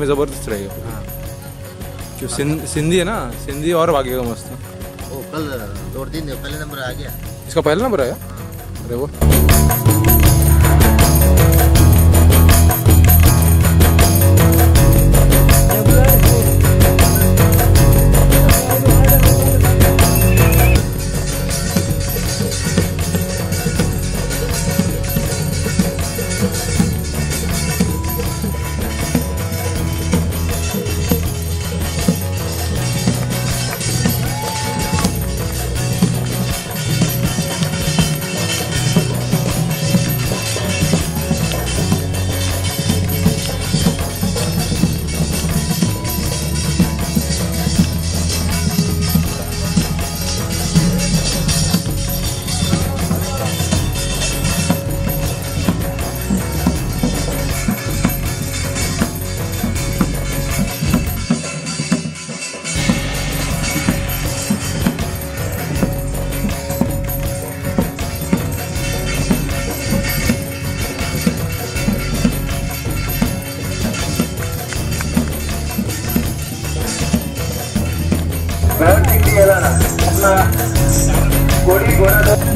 में ज़बरदस्त रहेगा हाँ। जो सिं, सिंधी है ना सिंधी और भागेगा मस्त। ओ कल दो तीन पहले नंबर आ गया इसका पहला नंबर आया? अरे वो। ゴご利リ覧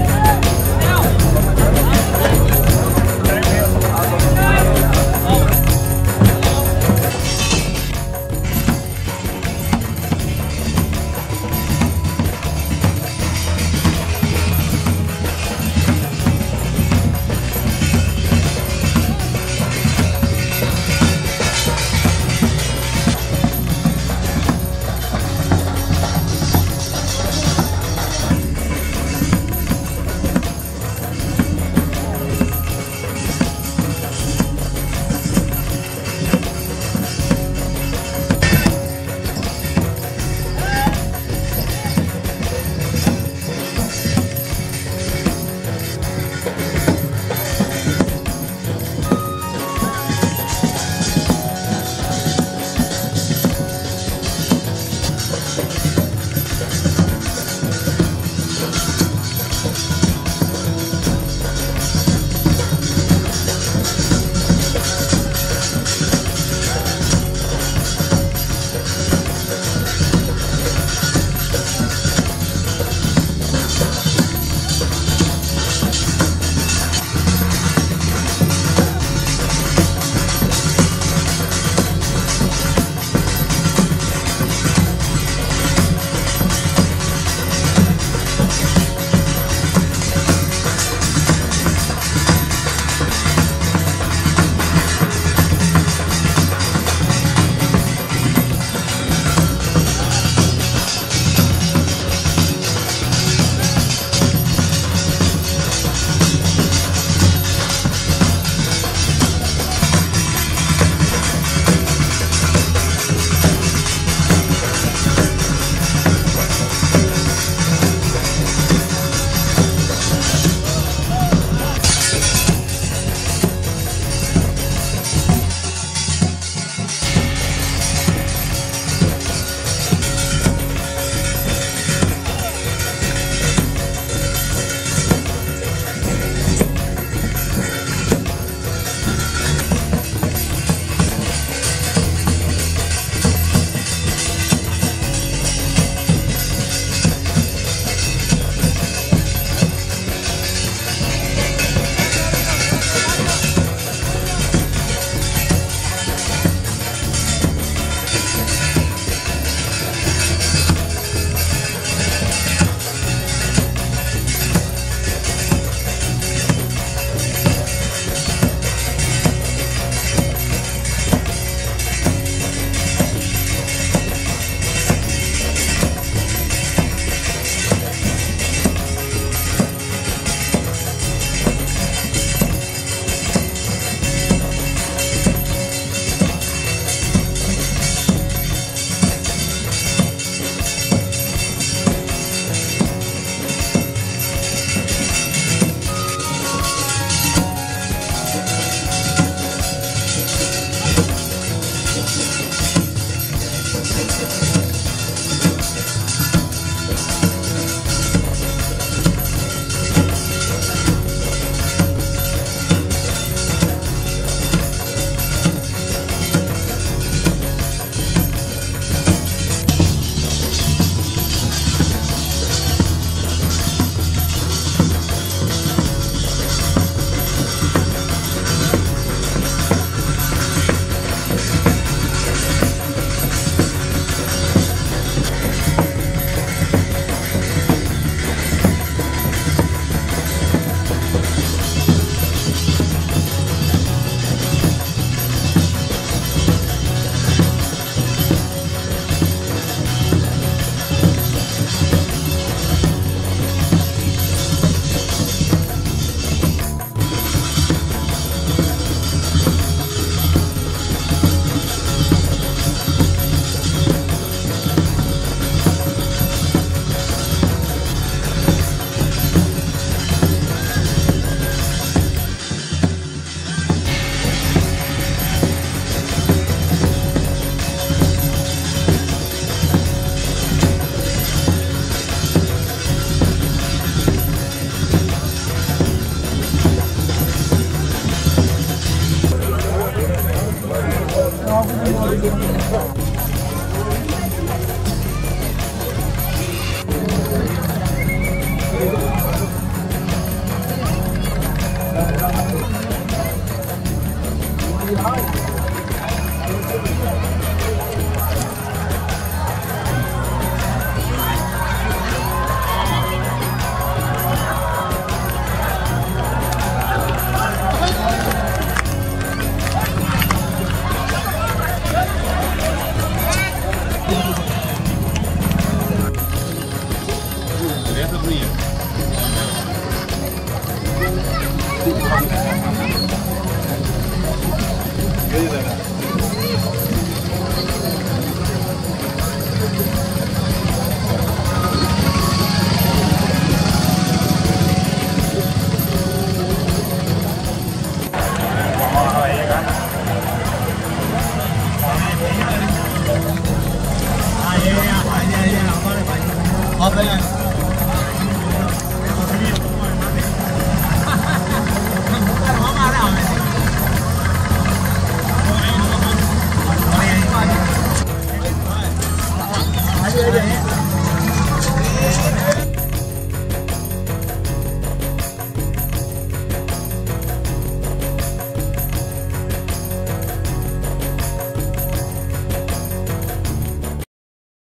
Apa yang